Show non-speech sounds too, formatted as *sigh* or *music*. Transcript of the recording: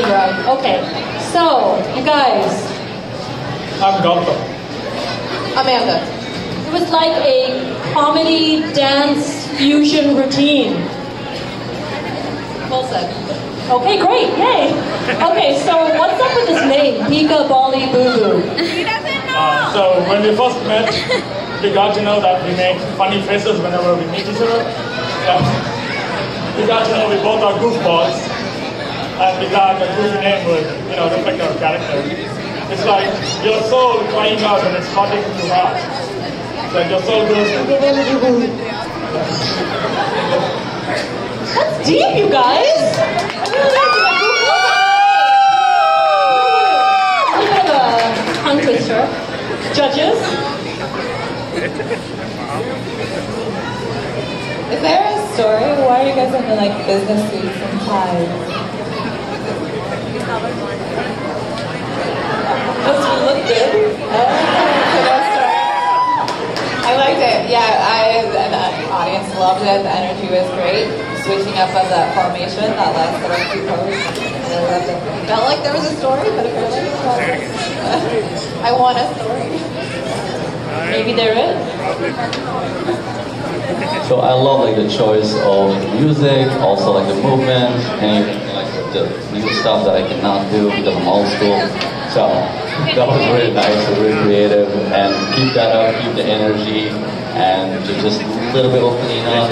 Okay, so you guys, I'm Gautham. Amanda. it was like a comedy dance fusion routine. Well said. Okay, great, yay. Okay, so what's up with this name, PeekaBollyBooBoo? He doesn't know. Uh, so when we first met, we got to know that we make funny faces whenever we meet each other. Yeah. We got to know we both are goofballs, and we got a goofy name would, you know, reflect our character. It's like your soul crying out and it's hurting too hard. It's like your soul goes. *laughs* That's deep, you guys. Judges, Is there a story? Why are you guys into like business suits and ties? Does it look good? Oh, so that's story. I liked it. Yeah, I and the audience loved it. The energy was great. Switching up of that formation, that last little few pose. I loved it. Felt like there was a story, but apparently there wasn't. *laughs* I want a story. maybe there is. So I love like the choice of music, also like the movement, and like the new stuff that I cannot do because I'm old school. So that was really nice, really creative, and keep that up, keep the energy, and just a little bit opening up,